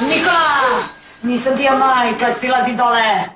Nikola! Nisam ti ja majka, silazi dole!